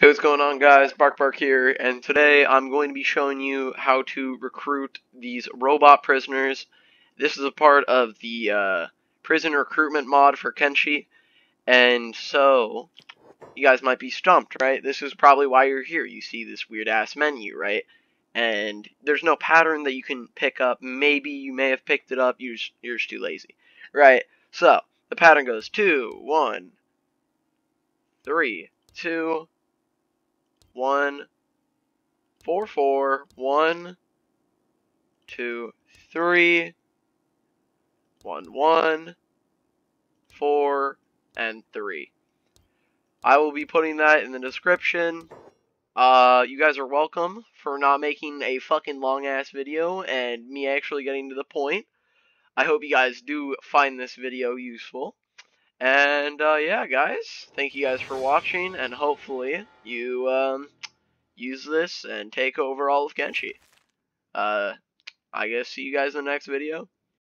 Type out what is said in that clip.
Hey, what's going on guys? Bark Bark here, and today I'm going to be showing you how to recruit these robot prisoners. This is a part of the uh, prison recruitment mod for Kenshi, and so you guys might be stumped, right? This is probably why you're here. You see this weird ass menu, right? And there's no pattern that you can pick up. Maybe you may have picked it up, you're just, you're just too lazy, right? So, the pattern goes two, one, three, two, one, four, four, one, two, three, one, one, four, and three. I will be putting that in the description. Uh, you guys are welcome for not making a fucking long ass video and me actually getting to the point. I hope you guys do find this video useful. And uh, yeah, guys, thank you guys for watching, and hopefully you um, use this and take over all of Kenshi. Uh, I guess see you guys in the next video.